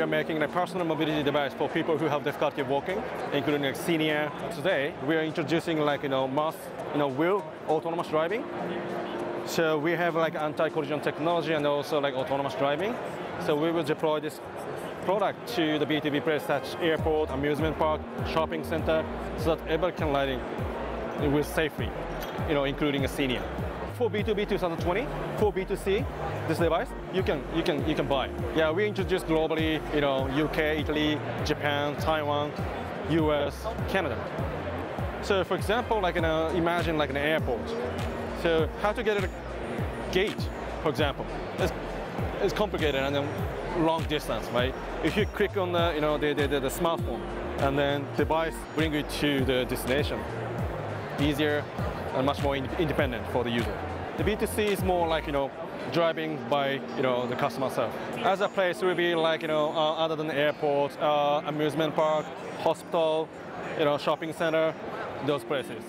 We are making a personal mobility device for people who have difficulty walking, including like senior. Today, we are introducing like you know mass, you know Whill autonomous driving. So we have like anti-collision technology and also like autonomous driving. So we will deploy this product to the B2B place such airport, amusement park, shopping center, so that everyone can ride it with safely, you know, including a senior. For B2B 2020, for B2C, this device you can you can you can buy. Yeah, we introduced globally, you know, UK, Italy, Japan, Taiwan, US, Canada. So for example, like in a, imagine like an airport. So how to get a gate, for example, it's, it's complicated and then long distance, right? If you click on the you know the, the, the, the smartphone and then the device bring you to the destination, easier and much more independent for the user. The B2C is more like, you know, driving by, you know, the customer self. As a place will be like, you know, uh, other than airport, uh, amusement park, hospital, you know, shopping center, those places.